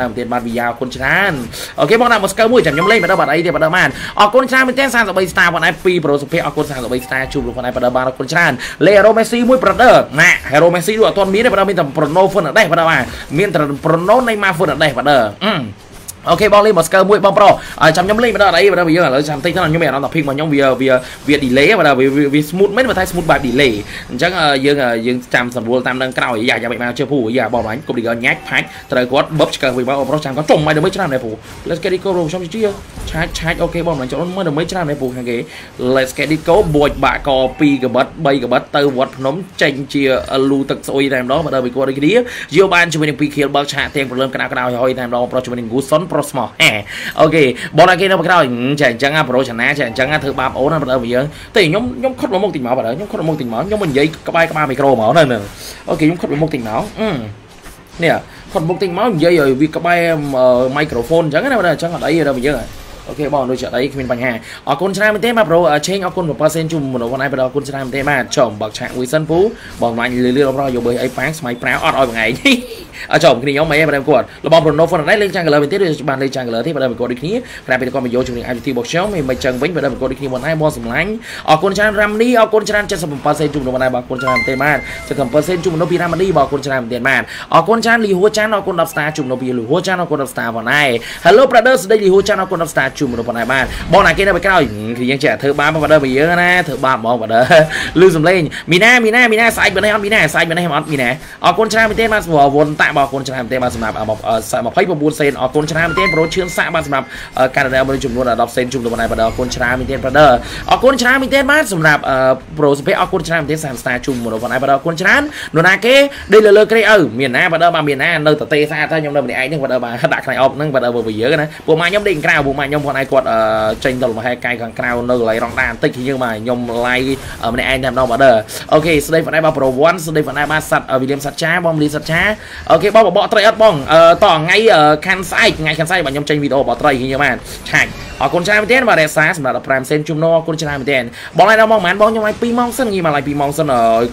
តាមទៀតបាទវីយ៉ាអរគុណច្រើនអូខេបងដាក់មកស្កើមួយចាំខ្ញុំលេងបន្តបាត់អីទៀតបន្តបានអរគុណច្រើនមែនទែន33 star បងឯង2 Pro សុភ័ក្រអរគុណ33 star ជួបលោកបងឯងបន្តបានអរគុណច្រើនលេ Hero Messi មួយ brother ណា Hero Messi នោះអត់ទាន់មានទេបន្តមានតែ Prono Fernandes បន្តបានមានតែ Prono Neymar Fernandes បន្តអឺ អូខេបងលេងមកស្កើមួយបងប្រុសចាំខ្ញុំលេងបន្តអីបន្តយើងឥឡូវចាំតិចទៅខ្ញុំមានអារម្មណ៍ថាភីករបស់ខ្ញុំវាវាវា delay បន្តវា smooth មែនបើថា smooth បែប delay អញ្ចឹងយើងយើងចាំសម្រួលតាមនឹងក្រោយយ៉ាយ៉ាមិនមកជឿពូយ៉ាបងបាញ់គប់ trigger ញ៉ាច់ផាច់ត្រូវគាត់បឹបឆ្កើវិញបងប្រុសចាំគាត់ចុំមកដើម្បីច្រើនដែរពូ Let's get it go ខ្ញុំជាឆាច់ឆាច់អូខេបងបាញ់ចូលមកដើម្បីច្រើនដែរពូខាងគេ Let's get it go បួចបាក់ក2កបិត3កបិតទៅវត្តភ្នំចេញជាលូទឹកស្អុយតែម្ដងបើដល់ពីគាត់ដូចគ្នាយកបានជាមួយនឹង2ខៀលបើកឆាកទាំងព្រលឹមក្តៅក្តៅហើយតែម្ដងប្រុសជាមួយនឹង Guson ប្រុសស្មោះអេអូខេបងតែគេនៅក្រោយចាអញ្ចឹងប្រូឆាណាចាអញ្ចឹងធ្វើបាបអូនណាបើយើងតែខ្ញុំខ្ញុំខុតមកមុខតិចមកបើខ្ញុំខុតមកមុខតិចមកខ្ញុំមិននិយាយក្បែរក្បាលមីក្រូមកណាអូខេខ្ញុំខុតមកមុខតិចមកនេះខុតមុខតិចមកនិយាយឲ្យវាក្បែរមីក្រូហ្វូនអញ្ចឹងណាបើអញ្ចឹងអត់អីដល់យើង អូខេបងដូចជាអីគ្មានបញ្ហាអរគុណច្រើនមែនទេបាទប្រូឆេងអរគុណ7%ជុំមនុស្សបងឯងបាទអរគុណច្រើនមែនទេបាទចំបើកឆាកមួយសិនពូបងមាញ់លឿនលឿនរកយកបើអីប៉ាងស្មៃប្រាវអត់ឲ្យបងឯងអត់ចំគ្នាខ្ញុំអីបាទគាត់របស់ Bruno Fernandes លេង Jungler មែនទេឬបានលេង Jungler ទេបាទគាត់ដូចគ្នាក្រៅពីគាត់មកយកជាមួយនឹង IPT របស់ខ្ញុំមិនចឹងវិញបាទគាត់ដូចគ្នាបងឯងបងសម្លាញ់អរគុណច្រើន Ramni អរគុណច្រើន77%ជុំមនុស្សបងឯងបាទអរគុណច្រើនមែនទេបាទ77%ជុំមនុស្សពី Ramni បាទអរគុណច្រើនមែនទេបាទអរគុណច្រើនលីហួចានអរគុណ10 star ជុំមនុស្សពីលីហួចានអរគុណ10 star បងឯង Hello brother ស្ដីលីហួចានអរគុណ10 star ជុំមនុស្សបងឯងបាទបងណាគេនៅពីក្រោយគឺយើងចេះធ្វើបាបបងបើយើងណាធ្វើបាបហ្មងបើលឺសំឡេងមីណាមីណាមីណាស្អែកបើនេះអត់មីណាស្អែកបើនេះអត់មីណាអរគុណច្រើនមែនទេបាទវវនតាក់បងអរគុណច្រើនមែនទេបាទសម្រាប់29សេនអរគុណច្រើនមែនទេប្រូឈឿនសាក់បាទសម្រាប់ការដែលមនុស្សចំនួន10សេនជុំទៅបងឯងបាទអរគុណច្រើនមែនទេ brother អរគុណច្រើនមែនទេបាទសម្រាប់ប្រូសុភ័ក្រអរគុណច្រើនមែនទេ30 star ជុំមនុស្សបងឯងបាទអរគុណច្រើននរណាគេដេកលើលើក្រេឪមានណាបាទបាទមានណានៅតទេសាតែខ្ញុំនៅម្នាក់ឯងហ្នឹងបាទបាទដាក់ខ្លាញ់អប់ហ្នឹងបាទបើយើងណាពួកម៉ាខ្ញុំដេកក្រៅពួកម៉ាខ្ញុំខ្ញុំគាត់ឯងគាត់ចេញទៅលំហែកាយខាងក្រៅនៅកន្លែងរងដាបន្តិចគឺយើងមកខ្ញុំ live ម្នាក់ឯងតែម្ដងបាទអូខេស្ដីបណ្ដៃបាទប្រវ័នស្ដីបណ្ដៃបាទសັດវិលៀមសັດចាបងលីសັດចាអូខេបងបបកត្រីអត់បងតថ្ងៃខាន់ស្អែកថ្ងៃខាន់ស្អែកបាទខ្ញុំចេញវីដេអូបបកត្រីគឺយើងបានឆាច់អរគុណច្រើនមែនទែនបាទរក្សាសម្រាប់15សេនជុំណអរគុណច្រើនមែនទែនបងឡាយដល់ម៉ោងប៉ុន្មានបងខ្ញុំឲ្យ2ម៉ោងសិនគេមកឡាយ2ម៉ោងសិន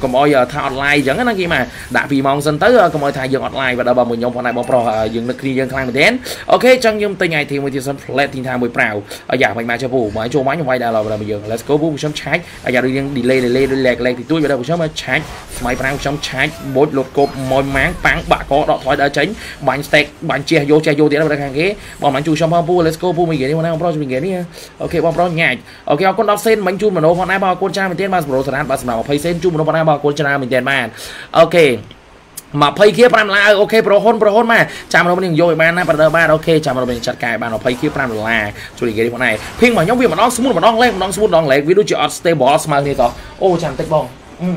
កុំឲ្យថាអត់ឡាយអញ្ចឹងណាគេមកដាក់2ម៉ោងសិនទៅកុំឲ្យថាយើងអត់ឡាយបាទដល់បងមួយខ្ញុំផងដែរបងប្រុសយើងនឹកគ្នាយើងខ្លាំងមែនទែនអូខេអញ្ចឹងខ្ញុំទិញ item មួយទៀតសិន plating time មួយប្រាវយ៉ាមិនមកចុះពូមកចូលមកខ្ញុំវាយដល់ដល់យើង let's go ពូខ្ញុំឆាច់យ៉ាដូចយើង delay delay ដូច lag lag ទីទួយបាទខ្ញុំឆាច់ស្មៃប្រាំខ្ញុំឆាច់បូចលុតគប់មួយម៉ាងប៉ាំងបាក់កដកថយដល់ចេញបាញ់ stack បាញ់ជះយកជះយកទៀតដល់ខាងគេបងមិនជួយខ្ញុំផងពូ let's go ពូមួយគេនេះបងប្រុសជួយគេនេះអូខេបងប្រុសញ៉ាច់អូខេអរគុណ10សេនមិញជូនមនោផងដែរបងអរគុណច្រើនមែនទែនបាទសម្រាប់សរានបាទសម្រាប់20សេនជូនមនោផងដែរបងអរគុណច្រើនមែនទែនបាទអូខេ 20គៀ5ដុល្លារអូខេប្រហ៊ុនប្រហ៊ុនមកចាំរំនេះយកឲ្យបានណាប្រដៅបានអូខេចាំរំនេះចាត់ការបាន20គៀ5ដុល្លារជួយនិយាយនេះផងដែរភីងរបស់ខ្ញុំវាម្ដងស្មូតម្ដងលេខម្ដងស្មូតម្ដងលេខវាដូចជាអត់ stable ស្មើគ្នាតអូចាំតិចបងអឺ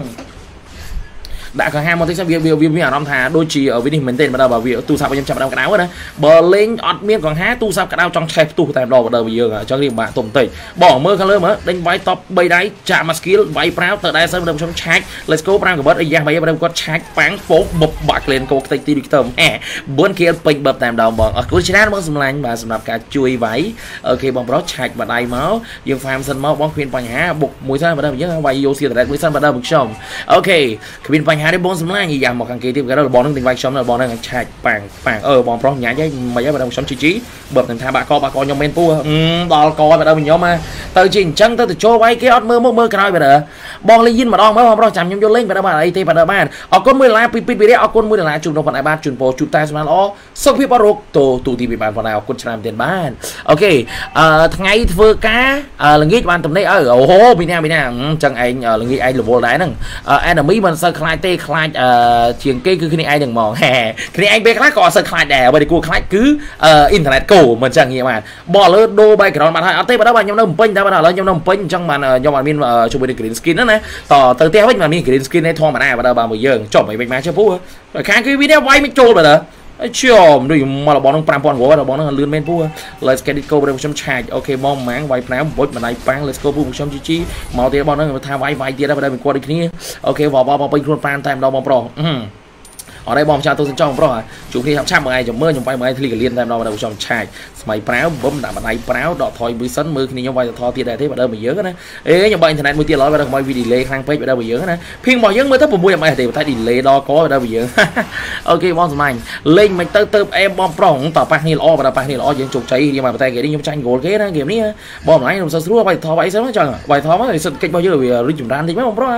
ដាក់កង្ហាមកតិចសិនវាវាមានអារម្មណ៍ថាដូចជាវានេះមែនទេបើដល់វាទូរស័ព្ទខ្ញុំចាប់ដើមក្តៅណាបើលេងអត់មានកង្ហាទូរស័ព្ទក្តៅចង់ឆេះផ្ទុះតែម្ដងបើដល់វាយើងអញ្ចឹងនេះបាក់ទុំតិចបងមើលខាងលើមើលដេញវាយតប3ដៃចាក់មក skill វាយប្រាវទៅដែរសិនបើខ្ញុំឆាច់ let's go 5កបិតអាយ៉ាបើបើគាត់ឆាច់ប៉ាំងពោកបុកបាក់ក្លែនកោខ្ទេចទីដូចខ្ទឹមអែ4 kill ពេញបើតែម្ដងបងអរគុណច្រើនបងសម្លាញ់បាទសម្រាប់ការជួយវាយអូខេបងប្រុសឆាច់បាដៃមកយើង farm សិនមកបងគ្មានបញ្ហាបុកមួយសិនបើដល់យើងវាយយកសៀតរ៉េតមួយសិនបើដល់ខ្ញុំអូខេគ្មានបញ្ហាទេបងសម្លាញ់យ៉ាមកខាងគេទៀតគេរបស់នឹងទិញវាយខ្ញុំរបស់នឹងឆាច់ប៉ាំងប៉ាំងអឺបងប្រុសញ៉ាច់ហីមិនហីបើខ្ញុំជីជីបើខ្ញុំថាបាក់កបាក់កខ្ញុំមែនពូដល់កបើដល់ខ្ញុំមកទៅជីអញ្ចឹងទៅទៅចូលវាយគេអត់មើលមកមើលក្រោយបើបងលេងយិនម្ដងមើលបងប្រុសចាំខ្ញុំយកលេងបើដល់បានអីទេបើដល់បានអរគុណមួយដុល្លារពីពីពីអរគុណមួយដុល្លារជូនដល់បងឯបានជូនពោជូនតែស្មានល្អសុខភាពអរោគតូទូទីពីបានបងឯអរគុណច្រើនទៀតបានអូខេអឺថ្ងៃធ្វើការល្ងាចបានតំណេអូអូហូមីណាមីណាអញ្ចឹងឯងល្ងាចឯងរវល់ដែរហ្នឹង enemy មិនសូវខ្លាចទេខ្លាចអឺជាងគេគឺគ្នាឯងនឹងមកហែគ្នាឯងពេលខ្លះក៏អត់សូវខ្លាចដែរអ្វីដែលគួរខ្លាចគឺអ៊ីនធឺណិតគោមិនចឹងងាយបានបងលើដូរ background បានហើយអត់ទេបើដល់ខ្ញុំនៅបំពេញតែបើដល់ឥឡូវខ្ញុំនៅបំពេញអញ្ចឹងបានខ្ញុំអត់មានជួយនឹង green screen ហ្នឹងណាតទៅផ្ទះវិញបានមាន green screen ទេធម្មតាបើដល់បានមួយយើងចុះមិនវិញមកចុះពូខាងគឺវានេះវាយមិនចូលបើដល់ ជុំដូចមករបស់នឹង5000វ៉របស់នឹងលឿនមែនពូ Let's get it go របស់ខ្ញុំឆាច់អូខេមកម៉ាំងវាយផ្នែកបុចបណ្ដៃប៉ាំង Let's go ពូខ្ញុំជីជីមកទៀតរបស់នឹងថាវាយវាយទៀតដែរបើគាត់ដូចគ្នាអូខេវ៉ាវ៉ាពេញខ្លួនប៉ានតែម្ដងបងប្រុស អត់ទេបងចាទស្សនចង់ប្រុសជួបគ្នាឆាប់ៗមួយឯងចាំមើលខ្ញុំបាយមួយឯងធ្លីកលៀនតែម្ដងបងខ្ញុំឆាច់ស្មៃប្រាវបឹមដាក់បណ្ដៃប្រាវដកថយមួយសិនមើលគ្នាខ្ញុំវាយទៅថទៀតដែរទេបើដើមយើងណាអេខ្ញុំបើអ៊ីនធឺណិតមួយទៀតឡើយបើដើមវីឌីលេខ្លាំងពេកបើដើមយើងណាភៀងរបស់យើងមើលទៅ6 ms ទេតែ delay ដល់កបើដើមយើងអូខេបងសម្លាញ់លេងមិនទៅទៅអេបងប្រុសតើប៉ះគ្នាល្អបើប៉ះគ្នាល្អយើងជោគជ័យរៀងមកតែគេនេះខ្ញុំចាញ់ goal គេណាហ្គេមនេះបងម្លាញ់ខ្ញុំសើស្រួលវាយថវាយសិនចឹងវាយថមកសិតកិច្ចរបស់យើងវារីកចម្រើនតិចមកបងប្រុស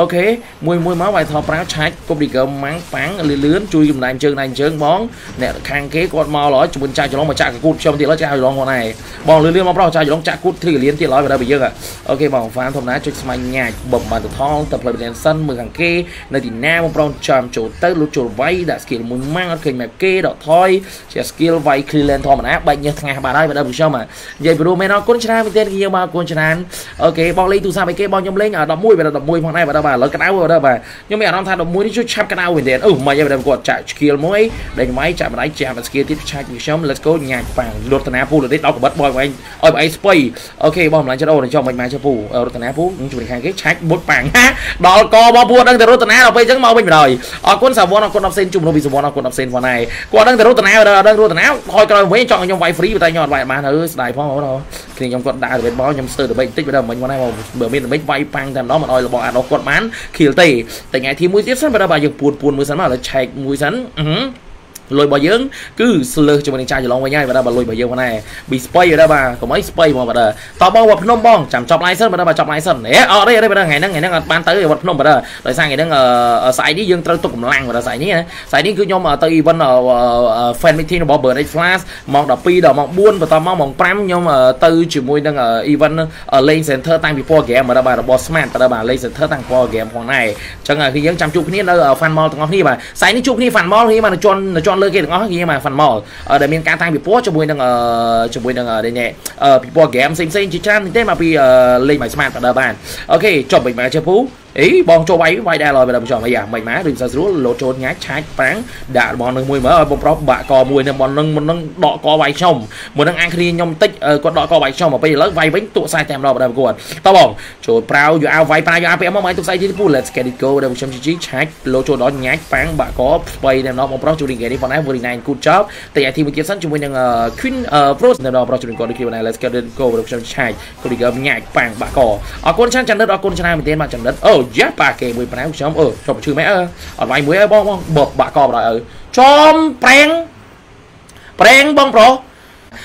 អូខេមួយមួយមកវាយថប្រាវឆាច់គប់ឌីកើម៉ាំងប៉ាំងលឿនលឿនជួយកំដែងជើងដៃជើងបងអ្នកខាងគេគាត់មកឡើយជាមួយចាក់ច្រឡងមកចាក់កគូតខ្ញុំទៀតឡើយចាក់ច្រឡងគាត់ដែរបងលឿនលឿនមកប្រុសចាក់ច្រឡងចាក់គូតទ្រីលៀនទៀតឡើយបើដល់យើងអូខេបងហ្វានធម្មតាចុចស្មាញ់ញ៉ាច់បំបានទៅថងទៅផ្លូវរៀនសិនមើលខាងគេនៅទីណាបងប្រុសចាំចូលទៅលុតចូលវាយដាក់ skill មួយម៉ាំងអត់ឃើញមកគេដកថយជា skill វាយ clear lane ធម្មតាបែកញើសថ្ងាសបានហើយបើដល់ខ្ញុំនិយាយពីរួមមែនអរគុណច្រើនមែនទែនយើងមកអរគុណច្រើនអូខេបងលេងទូរស័ព្ទឲ្យគេបងខ្ញុំលេង11បើដល់11ផងដែរបើដល់បាទឥឡូវក្តៅបើដល់បាទខ្ញុំមានអារម្មណ៍ថា11នេះជួយឆាប់ក្តៅមែនទែនអឺមិនអីបើគាត់ចាក់ skill មួយដែលខ្ញុំឲ្យចាក់បណ្ដៃចាក់ skill ទៀតឆាច់ខ្ញុំ let's go ញ៉ាច់ប៉ាំងលត់តនាពូលនេះដល់កបិតបងឯងឲ្យបងឯងស្ពៃអូខេបងម្លាញ់ចិត្តអូនចុះមិនមកចុះពូរតនាពូជួយខាងគេឆាច់បុតប៉ាំងដល់កបងពូដឹងតែរតនាដល់ពេលអញ្ចឹងមកវិញម្ដងអរគុណសាវ័នអរគុណ10សេនជុំនោះពីសាវ័នអរគុណ10សេនផងដែរគាត់ដឹងតែរតនាដល់ដឹងរតនាហើយក្រោយវិញចង់ឲ្យខ្ញុំវាយ free តែខ្ញុំអត់វាយបានអឺស្ដាយផងបងគ្នាខ្ញុំគាត់ដាក់ទៅបោខ្ញុំស្ទើរទៅបន្តិចបើមិនមកណាបើមានមិនវាយប៉ាំងតែម្ដងមិនអោយរបស់អានោះគាត់បានខៀលទេតែថ្ងៃទី1ទៀតសិនបើយើងពួនពួនមួយសិនមកឥឡូវឆែកមួយសិនអឺ លុយរបស់យើងគឺស្លើសជាមួយនឹងចាយច្រឡងវិញហើយបាទបើលុយរបស់យើងផងដែរប៊ីស្បៃបាទបាទកុំអីស្បៃមកបាទតបងវត្តភ្នំបងចាំចប់ license បាទបាទចប់ license អេអត់ទេអត់ទេបាទថ្ងៃហ្នឹងថ្ងៃហ្នឹងអត់បានទៅវត្តភ្នំបាទដោយសារថ្ងៃហ្នឹងស្អែកនេះយើងត្រូវទុកកម្លាំងបាទស្អែកនេះស្អែកនេះគឺខ្ញុំទៅ event fan meeting របស់ Burn X Flash ម៉ោង12ដល់ម៉ោង4បន្តមកម៉ោង5ខ្ញុំទៅជាមួយនឹង event Lane Center តាំងពីពណ៌ game បាទរបស់ Smart បាទបាទ Lane Center តាំងពណ៌ game ផងដែរអញ្ចឹងគឺយើងចាំជួបគ្នានៅ Fan Mall ទាំងអស់គ្នាបាទស្អែកនេះជួបគ្នា Fan Mall គ្នាមកជន់ជន់លើគេទាំងអស់គ្នាមក Fan Mall ដែលមានការតាំងពីពណ៌ជាមួយនឹងជាមួយនឹងនេះពីពណ៌ game ផ្សេងផ្សេងជាច្រើនទេមកពីលេងមក Smart បាទបានអូខេចប់មិនមកជើពូ អីបងចូលវាយវាយដែរឡើយបងចង់អីអាមិនម៉ាឬមិនសូវស្រួលលោតចូលញ៉ាច់ឆាច់ប្រាំងដាក់បងនឹងមួយមើលឲ្យបងប្រុសបាក់កមួយនឹងបងនឹងមិននឹងដកកវាយខ្ញុំមួយនឹងអាំងគ្នាខ្ញុំតិចគាត់ដកកវាយខ្ញុំមកពេលឥឡូវវាយវិញទូខ្សែតែម្ដងបងគាត់តបងចូលប្រាវយកអាវវាយប្រាវយកអាវពាក់មកមកទូខ្សែទៀតពូ let's get it go ដល់ខ្ញុំជីឆាច់លោតចូលដល់ញ៉ាច់ប្រាំងបាក់កស្បៃតែម្ដងបងប្រុសជួយរីកនេះបងណា very nice good job តែអាទីមួយទៀតសិនជាមួយនឹង Queen Pro តែម្ដងប្រុសជួយគាត់ដូចគ្នាបងណា let's get it go ដល់ខ្ញុំឆាច់គាត់រីកញ៉ាច់ប៉ាំងបាក់កអរគុណច្រើនចន្ទិតអរគុណច្រើនមែនទែនមកចន្ទិតអូយ៉ាប៉ាគេមួយប្រែខ្ញុំអឺចុះឈឺម៉ែអឺអត់វាយមួយអើបងបងបបបាក់កបដល់អើចំប្រេងប្រេងបងប្រុស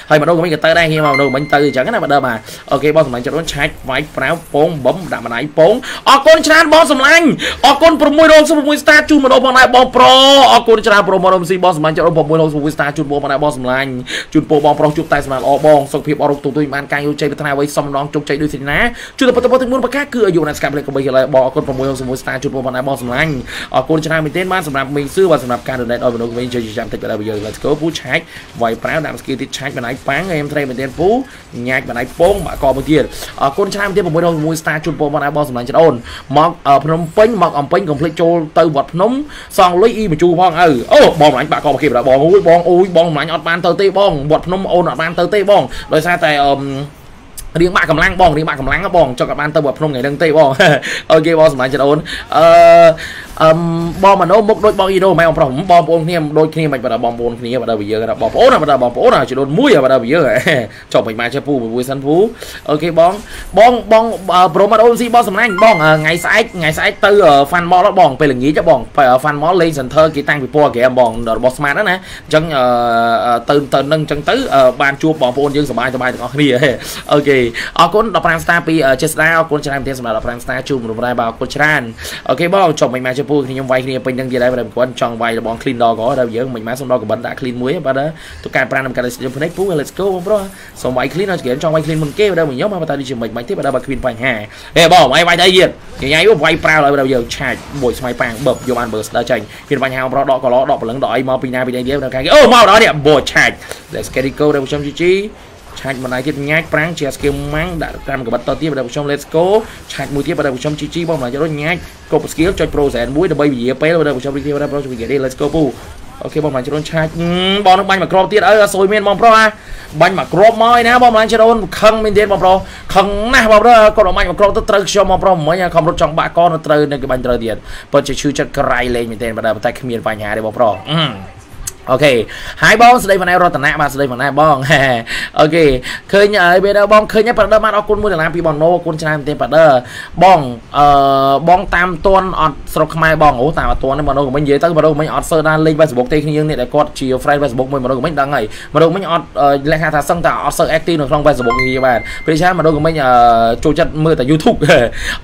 ហើយម្ដងមិញក៏ទៅដែរហៀមកម្ដងមិញទៅអញ្ចឹងណាបាទបាទអូខេបងសម្លាញ់ចិត្តអូនឆាច់វាយប្រាវពងបំដាក់ម្ដាយពងអរគុណច្រើនបងសម្លាញ់អរគុណ666 star ជូនម្ដងផងដែរបងប្រុសអរគុណច្រើនប្រមរំស៊ីបងសម្លាញ់ចិត្តអូន666 star ជូនបងផងដែរបងសម្លាញ់ជូនពរបងប្រុសជួបតែសម្រាប់ល្អបងសុខភាពអរគុណទូទៅបានការយកជ័យប្រាថ្នាអ្វីសំដងជោគជ័យដូចសេនាជួនទៅបន្តទាំងមុនប្រកាសគឺអាយុណាស្កាប់លេខកបីហើយបងអរគុណ666 star ជូនបងផងដែរបងសម្លាញ់អរគុណច្រើនមែនទែនបានសម្រាប់មីងសឿបាទសម្រាប់ការ donate ឲ្យមនុស្សវិញជួយចាំតិចបាទយើង Let's go ពូឆាច់វាយប្រាវដាក់ skill ទៀតឆាច់បណ្ដៃប៉ាំងហើយត្រីមែនទេពូញ៉ាច់បណ្ដៃពងបាក់កមួយទៀតអរគុណច្រើនមែនទេ616 star ជូនពងបងដែរបងសម្លាញ់ច្អូនមកភ្នំពេញមកអំពេញកុំភ្លេចចូលទៅវត្តភ្នំសងលុយអ៊ីបញ្ជូផងអើអូបងសម្លាញ់បាក់កមកគេបងអូយបងអូយបងសម្លាញ់អត់បានទៅទេបងវត្តភ្នំអូនអត់បានទៅទេបងដោយសារតែអឺរៀងបាក់កម្លាំងបងរៀងបាក់កម្លាំងបងចុកបានទៅវត្តភ្នំថ្ងៃហ្នឹងទេបងអូខេបងសម្លាញ់ចិត្តអូនអឺ អឹមបងមណោមុខដូចបងអ៊ីណូម៉ែបងប្រុសបងប្អូនគ្នាដូចគ្នាមិនបាទបងប្អូនគ្នាបាទបើយើងបងប្អូនបាទបងប្អូនចដូនមួយបាទបើយើងចុះមិនមកចេះពូមួយសិនពូអូខេបងបងបងប្រូម៉ាត់អូនស៊ីបងសម្លាញ់បងថ្ងៃស្អែកថ្ងៃស្អែកទៅ Fan Mall បងពេលល្ងាចបង Fan Mall លេង Center គេតាំងពីពណ៌ហ្គេមបងរបស់ Smart ណាអញ្ចឹងទៅទៅនឹងអញ្ចឹងទៅបានជួបបងប្អូនយើងសប្បាយសប្បាយទាំងអស់គ្នាអូខេអរគុណ15 star ពីចេស្តាអរគុណច្រើនមែនទែនសម្រាប់15 star ជួបរំលាយបាទអរគុណច្រើនអូខេបងចុះមិនមកចេះពូខ្ញុំវាយគ្នាពេញនឹងទៀតដែរបើគាត់ចង់វាយរបស់ clean dog ក៏ដល់យើងមិនមកសុំដល់កបិនដាក់ clean មួយបាទទៅកែប្រាំក្នុងការស្ទាបភ្នែកពូ let's go បងប្រុសសុំវាយ clean ដល់គេចង់វាយ clean មុនគេបើខ្ញុំមកតែដូចជាមិនមិនទេបើបើគ្មានបញ្ហាហេបងវាយវាយទៅទៀតញ៉ៃវាយប្រាវដល់យើងឆាច់មួយស្មៃប៉ាំងបឹបយកបានបើស្ដាចាញ់មានបញ្ហាបងប្រុសដកកឡដកប្រលឹងដកអីមកពីណាពីណីទៀតដល់គេអូមកដល់នេះបោឆាច់ let's get it go ដល់ខ្ញុំជីជី ឆាច់មួយដៃទៀតញ៉ាច់ប្រាំងជាស្គីម៉ាំងដាក់តាមកបិតតទៀតបងខ្ញុំ let's go ឆាច់មួយទៀតបងខ្ញុំ GG បងម្ល៉េះរត់ញ៉ាច់កុបស្គីលចុច pro សែនមួយដើម្បីវិជាពេលបងខ្ញុំរីករាយបងប្រុសជួយគេ let's go ពូអូខេបងម្ល៉េះរត់ឆាច់បងនឹងបាញ់មកក្របទៀតអើអត់សួយមានបងប្រុសអាបាញ់មកគ្របមកឯណាបងម្លាញ់ចរូនខឹងមែនទេបងប្រុសខឹងណាស់បងប្រុសគាត់បាញ់មកគ្របទៅត្រូវខ្ញុំបងប្រុសមិញខំរត់ចង់បាក់កនៅត្រូវនឹងគេបាញ់ត្រូវទៀតពិតជាឈឺចិត្តក្រៃលេងមែនទេបាទតែគ្មានបញ្ហាទេបងប្រុស អូខេហើយបងស្ដី von ណែរតនៈបាទស្ដី von ណែបងអូខេឃើញហើយពេលបងឃើញហើយប្រដៅបានអរគុណមួយដុល្លារពីបងណូអរគុណច្រើនមែនទេប្រដៅបងអឺបងតាមតន់អត់ស្រុកខ្មែរបងអូតាមអត់តន់ទេបងណូមិញនិយាយទៅបងណូមិញអត់សើដល់លេង Facebook ទេគ្នាយើងនេះតែគាត់ជា friend Facebook មួយបងណូមិញដឹងហើយបងណូមិញអត់លក្ខណៈថាសឹងតែអត់សើ active នៅក្នុង Facebook នេះបាទពេលច្រើនបងណូមិញចូលចិត្តមើលតែ YouTube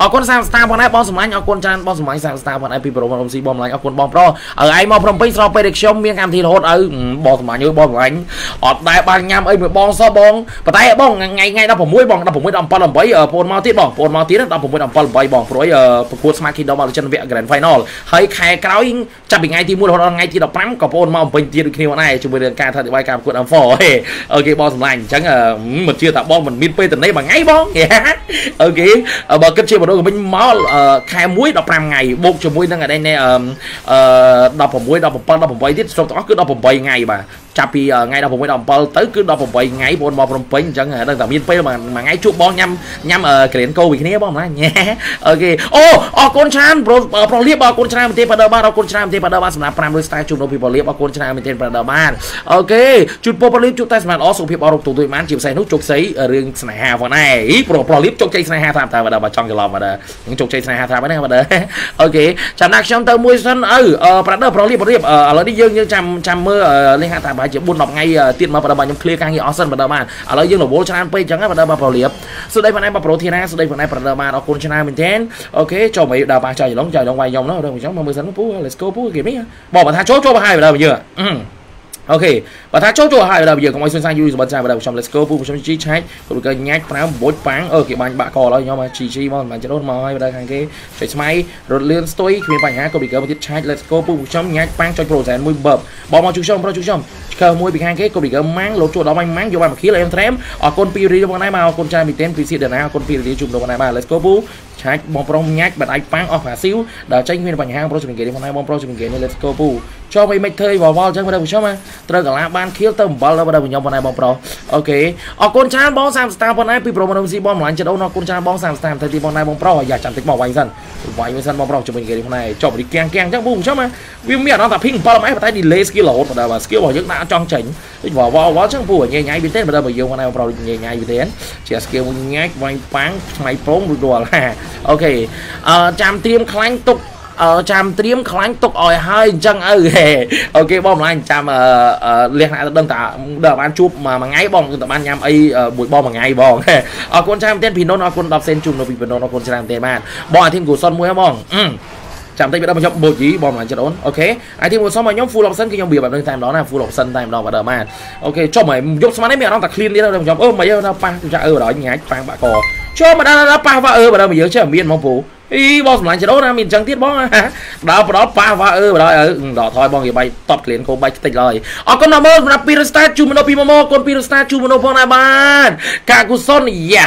អរគុណសាមស្តាបងណែបងសម្លាញ់អរគុណច្រើនបងសម្លាញ់សាមស្តាបងណែពីប្រូមស៊ីបងសម្លាញ់អរគុណបងប្រុសឲ្យឯងមកព្រមពេញស្របពេលដែលខ្ញុំមានកម្មវិធីរហូតឲ្យបងសម្លាញ់អើយបងសម្លាញ់អត់ដែរបានញ៉ាំអីមួយបងសោះបងប៉ុន្តែបងថ្ងៃថ្ងៃ16បង16 17 18ពូនមកទៀតបងពូនមកទៀត16 17 18បងព្រួយប្រកួត Smart Kingdom Legend វគ្គ Grand Final ហើយខែក្រោយចាប់ពីថ្ងៃទី1រហូតដល់ថ្ងៃទី15ក៏បងមកបំពេញទៀតដូចគ្នាដែរជាមួយនឹងការធ្វើអធិប្បាយការប្រកួត M4 អូខេបងសម្លាញ់អញ្ចឹងមិនជឿថាបងមិនមានពេលទៅនេះមួយថ្ងៃបងអូខេបើគិតជាមនុស្សវិញមកខែ1 15ថ្ងៃបូកជាមួយនឹងអីនេះអឺ16 17 18ទៀតស្រុកទាំងអស់គឺ18ថ្ងៃបាទ ចាប់ពីថ្ងៃ16 17ទៅគឺ18ថ្ងៃបងមកព្រមពេញអញ្ចឹងដឹងតែមានពេលមួយថ្ងៃជួបបងញ៉ាំញ៉ាំក្រៀនកោពីគ្នាបងណាអូខេអូអរគុណច្រើនប្រុសប្រុសលៀបអរគុណច្រើនមែនទេប៉ាដឺបានអរគុណច្រើនមែនទេប៉ាដឺបានសម្រាប់500 star ជួបនៅពីប្រុសលៀបអរគុណច្រើនមែនទេប៉ាដឺបានអូខេជួបពុកប្រុសលៀបជួបតែសម្រាប់អសុខភាពអរគុណទូទៅបានជាពិសេសនោះជោគជ័យរឿងស្នេហាផងដែរប្រុសប្រុសលៀបជោគជ័យស្នេហាតាមតែប៉ាដឺបើចង់ច្រឡំប៉ាដឺនឹងជោគជ័យស្នេហាតាមហ្នឹងប៉ាដឺអូខេចាំណាខ្ញុំទៅមួយសិនអើប៉ាដឺប្រុសលៀបប្រុសលៀបឥឡូវនេះយើងយើងចាំចាំមើលលេខថាប្រហែលជា4 10ថ្ងៃទៀតមកបើខ្ញុំ clear ការងារអស់សិនបើបានឥឡូវយើងរវល់ច្រើនពេកអញ្ចឹងបើបើប្រលៀបសុដីបងឯងបើប្រូធីណាសុដីបងឯងប្រដៅបានអរគុណច្រើនមែនទែនអូខេចូលមកដល់ប៉ះចៅច្រឡងចៅច្រឡងវាយខ្ញុំនោះដល់អញ្ចឹងមកមើលសិនពូ let's go ពូគេនេះបងបើថាចូលចូលបើហើយបើបើយើ អូខេបើថាចូលចូលហើយដល់យើងកុំឲ្យសុញសាយយូរសម្បត្តិចាបើខ្ញុំ let's go ពូខ្ញុំជីឆែកគាត់ក៏ញ៉ាច់ប្រាំបុចប៉ាំងអឺគេបាញ់បាក់កឡើយខ្ញុំជីជីមកមិនចរុនមកហើយបើខាងគេចុចស្មៃរត់លឿនស្ទុយគ្មានបញ្ហាគាត់ក៏មកទៀតឆែក let's go ពូខ្ញុំញ៉ាច់ប៉ាំងចុច process មួយបបបងមកជួខ្ញុំប្រូជួខ្ញុំឆ្កើមួយពីខាងគេគាត់ក៏ម៉ាំងលោតចូលដល់បាញ់ម៉ាំងយកបានមួយខៀលអេមត្រេមអរគុណពីរីបងណៃមកអរគុណច្រើនពីទេពីសៀតដាណាអរគុណពីរីជួបលោកណៃបាទ let's go ពូឆាច់បងប្រុសញ៉ាច់បាត់អាយប៉ាំងអស់ប្រាស៊ីវដល់ចេញគ្មានបញ្ហាប្រុសជំនាញគេនេះផងដែរបងប្រុសជំនាញគេនេះ let's go ពូ ចុះអីមិនធ្វើវល់វល់អញ្ចឹងបងខ្ញុំត្រូវកាឡាបានខៀលទៅអំបិលដល់បងខ្ញុំផងដែរបងប្រុសអូខេអរគុណច្រើនបង30ស្តាផងដែរពីប្រូម៉ូស៊ីបងម្លាញ់ចិត្តអូនអរគុណច្រើនបង30ស្តាទៅទីបងដែរបងប្រុសយ៉ាចាំតិចមកវាយសិនវាយមួយសិនបងប្រុសជំនាញគេនេះផងដែរចុះរីកៀងកៀងអញ្ចឹងបងខ្ញុំវាមានអារម្មណ៍ថាភីង7ម៉ែប៉ុន្តែ delay skill រហូតបងដែរបាទ skill របស់យើងដាក់ចង់ចេញដូចវល់វល់វល់អញ្ចឹងពូញ៉ៃញ៉ៃវាទេបងដែរបើយើងផងដែរបងប្រុសញ៉ៃញ៉ៃវាទេជា skill ញ៉ាច់វាយប៉ាំងឆ្មៃប្រងរួចរាល់អូខេអឺចាំត្រៀមខ្លាញ់ទុក អឺចាំត្រៀមខ្លាញ់ទុកឲ្យហើយអញ្ចឹងឪអូខេបងម្លាញ់ចាំអឺលះណាដឹងតាដល់បានជួបមួយថ្ងៃបងគឺតបានញ៉ាំអីមួយបងមួយថ្ងៃបងអរគុណច្រើនមែនទែនពីណូនអរគុណ10សេនជុំនៅពីពីណូនអរគុណច្រើនមែនទែនបាទបងអាធីមគូសុនមួយហ៎បងអឺចាំតិចបើដល់ខ្ញុំបូជីបងម្លាញ់ចិត្តអូនអូខេអាទីមួយសុំឲ្យខ្ញុំ full option គឺខ្ញុំវាបែបនេះតែម្ដងណា full option តែម្ដងបាទបានអូខេចុះមកយកស្មាននេះមានអារម្មណ៍តែ clean ទៀតដល់ខ្ញុំអឺមិនអើប៉ះចាអឺដល់ញ៉ាច់ប៉ះបាក់កចូលមកដល់ប៉ះវ៉ាអឺបើដល់យើងចេះមានហ្មងពូ អីបងសម្លាញ់ចដោណាមានអញ្ចឹងទៀតបងដល់ផ្ដល់ប៉ះវ៉ាអឺបដល់អឺដល់ថយបងនិយាយបាយតបក្លៀនកោបាយខ្ទេចឡើយអរគុណណាស់មើលសម្រាប់ពីរស្តាជូមនោពីម៉ម៉អរគុណពីរស្តាជូមនោផងណាបានកាកុសលយ៉ា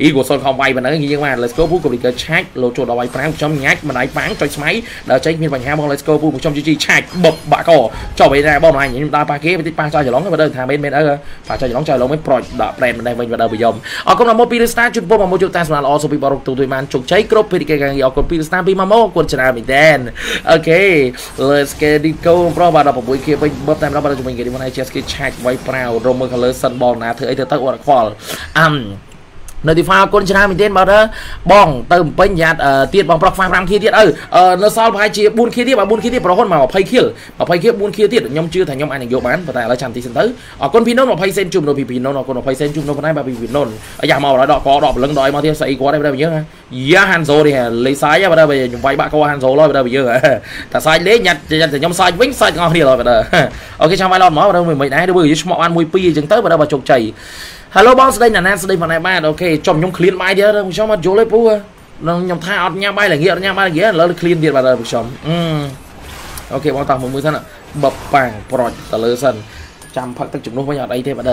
អ៊ីកុសលខំវាយប៉ុណ្ណឹងយើងបាន let's go ពូកុំរីកើឆាច់លោចូលដល់វាយប្រាំខ្ញុំញ៉ាច់ម្ដាយប៉ាំងចុចស្មៃដល់ចេញមានបញ្ហាបង let's go ពូខ្ញុំជីជីឆាច់បបបាក់កចុះវិញដែរបងអញខ្ញុំដើរប៉ះគេបន្តិចប៉ះចោលច្រឡងបើដឹងថាមែនមែនអើប៉ះចោលច្រឡងចោលច្រឡងមិនប្រូចដាក់ brand មិនដែរវិញបើដើរប្រយមអរគុណណាស់មកពីរស្តាជូនពូមកមកជួបតាមសម្រាប់ល្អសុពីបរកទូទួយបានជោគជ័យគ្រប់ភារកិច្ចការងារអរគុណពីស្នាមពីមកមកអរគុណច្រើនមែនតើអូខេ let's get it go ប្រុសបាទ16គៀពេញបត់តែម្ដងបាទជាមួយគេនេះមកឲ្យ just គេឆាច់វាយប្រាវរមមើល color សិនបងណាធ្វើអីទៅទៅអត់ខ្វល់អាំ នៅទីហ្វាអរគុណច្រើនមែនទែនបាទបងទៅបំពេញយ៉ាត់ទៀតបងប្រុសខ្វះ5ខៀទៀតអើនៅសល់ប្រហែលជា4ខៀទៀតបាទ4ខៀទៀតប្រហែលមក20ខៀ20ខៀ4ខៀទៀតខ្ញុំជឿថាខ្ញុំអាចនឹងយកបានប៉ុន្តែឥឡូវចាំទីសិនទៅអរគុណពីណូន20សេនជុំនៅពីពីណូនអរគុណ20សេនជុំនៅប៉ុណ្ណេះបាទពីពីណូនអាយ៉ាមកដល់ដកកដកព្រលឹងដល់ឲ្យមកទៀតស្អីគាត់ឯងបាទយើងយ៉ាហាន់សូនេះលេសាយបាទខ្ញុំវាយបាក់កហាន់សូឡើយបាទយើងតែសាយលេងញ៉ាត់ញ៉ាត់តែខ្ញុំសាយវិញសាយទាំងអស់គ្នាឡើយបាទអូខេចាំវាយឡត់មកបាទមិនមិនដែរដូចយើងឆ្មក់បាន1 2អញ្ចឹងទៅបាទបើជោគជ័យ Hello បងស្ដីណាណាស្ដីផងដែរបាទអូខេចំខ្ញុំ clean បាយទៀតខ្ញុំអត់យល់ទេពូខ្ញុំថាអត់ញ៉ាំបាយល្ងាចអត់ញ៉ាំបាយល្ងាចឥឡូវ clean ទៀតបាទខ្ញុំអឺអូខេបងតោះមួយមួយសិនបបប៉ាំងប្រូចទៅលើសិនចាំផឹកទឹកជំនួសវិញអត់អីទេបាទ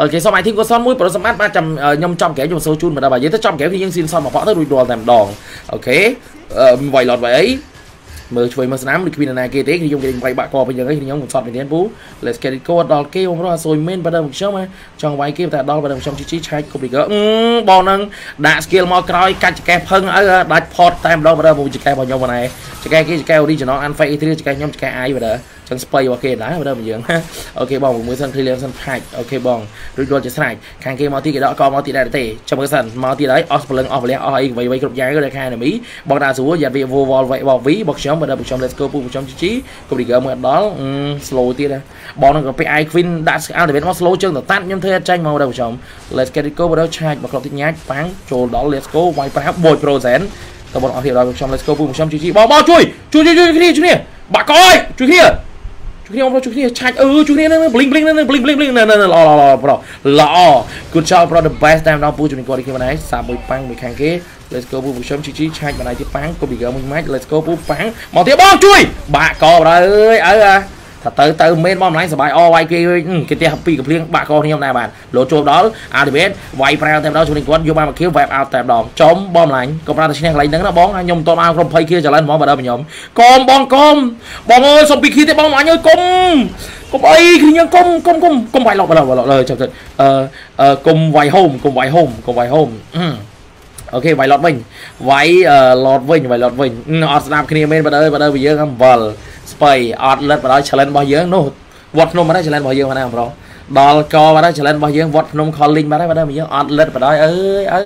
អូខេសូមឲ្យធីមកុសលមួយប្រសម្បត្តិបាទចាំខ្ញុំចំកែខ្ញុំសូជូនបាទបាទនិយាយទៅចំកែយើងស៊ីនសនមកប៉ក់ទៅរួចរាល់តែម្ដងអូខេវាយឡតវាយអី មើលជួយមើលស្នាមដូចគ្មាននរណាគេទេខ្ញុំគេវាយបាក់កពេញយ៉ាងហ្នឹងខ្ញុំមិនសត់មែនទេពូ Let's get it go ដល់គេបងប្រុសអត់សួយមែនបើដល់ខ្ញុំចង់វាយគេតែដល់បើដល់ខ្ញុំជីជីឆែកគប់លីកអឺបងហ្នឹងដាក់ skill មកក្រោយកាច់ចកេះផឹងឲ្យដាច់ផតតែម្ដងបើដល់មកចកេះរបស់ខ្ញុំបងឯងចកេះគេចកេះ original unfake E3 ចកេះខ្ញុំចកេះ i បើដល់ ចឹង spray របស់គេដែរបើដល់យើងអូខេបងមើលសិន clear សិន patch អូខេបងរួចរាល់ជាស្រេចខាងគេមកទីគេដកកមកទីដែរទេចាំមើលសិនមកទីហើយអស់ពលឹងអស់ពលះអស់អីអ្វីៗគ្រប់យ៉ាងទៅខាង enemy បងដាក់ស្រួលយ៉ាត់វា wall របស់ V របស់ខ្ញុំបើដល់ខ្ញុំ let's go ពូខ្ញុំជីជីកុំ trigger មើលដល់ slow ទៀតដែរបងនឹងក៏ពេល i queen ដាក់ ultimate មក slow ជើងទៅតាត់ខ្ញុំធ្វើអត់ចាញ់មកដល់ខ្ញុំ let's get it go បើដល់ឆាចមកគ្រប់ទីញ៉ាច់ប៉ាំងចូលដល់ let's go វាយ5បូច pro zen តើបងអស់ទៀតដល់ខ្ញុំ let's go ពូខ្ញុំជីជីបងបងជួយជួយជួយជួយគ្នាជួយគ្នាបាក់កយជួយគ្នា ជួយគ្នាបងជួយគ្នាឆាច់អឺជួយគ្នានឹង bling bling នឹង bling bling bling នៅនៅល្អល្អប្រុសល្អ good job ប្រុស the best តាមដល់ពូជួយគាត់គ្នាម្នាក់សាមួយប៉ាំងមួយខាងគេ let's go ពូខ្ញុំជីជីឆាច់ម្នាក់ទៀតប៉ាំង copy girl មួយម៉ាច់ let's go ពូប៉ាំងមកទៀតបងជួយបាក់កប្រុសអើយអើអា ថាទៅទៅមែនបងម្លាញ់សបាយអវាយគេគេផ្ទះពីកំភ្លៀងបាក់កខ្ញុំដែរបាទលោចូលដល់អាឌីវេតវាយប្រាវតែម្ដងជួយគាត់យកបានមកខៀវវ៉ែបអោតតែម្ដងចំបងម្លាញ់ក៏ប្រាតែឈ្នះកន្លែងហ្នឹងណាបងខ្ញុំតបានក្រុម20ខៀវចលនហ្មងបើដល់ខ្ញុំកុំបងកុំបងអើយសុំពីខៀវទេបងម្លាញ់អើយកុំកុំអីគ្នាកុំកុំកុំកុំវាយឡប់ឡប់ឡប់ចាំទៅអឺអឺកុំវាយហូមកុំវាយហូមកុំវាយហូមអូខេវាយឡតវិញវាយឡតវិញវាយឡតវិញអត់ស្ដាប់គ្នាមែនបើដល់បើដល់វាយើងអំបល ស្បៃអត់លិតបដល់ challenge របស់យើងនោះវត្តភ្នំបាត់ហើយ challenge របស់យើងហ្នឹងប្រុសដល់កបាត់ហើយ challenge របស់យើងវត្តភ្នំ calling បាត់ហើយបាត់ហើយយើងអត់លិតបដល់អើយអើ